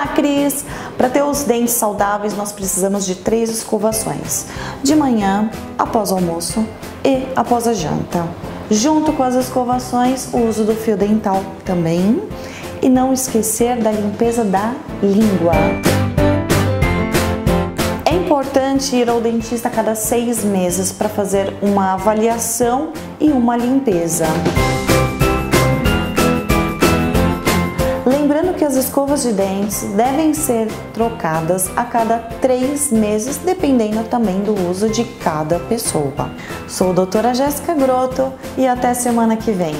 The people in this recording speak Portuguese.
simples. Para ter os dentes saudáveis, nós precisamos de três escovações: de manhã, após o almoço e após a janta. Junto com as escovações, o uso do fio dental também. E não esquecer da limpeza da língua. É importante ir ao dentista a cada seis meses para fazer uma avaliação e uma limpeza. Lembrando que as escovas de dentes devem ser trocadas a cada três meses, dependendo também do uso de cada pessoa. Sou a doutora Jéssica Grotto e até semana que vem.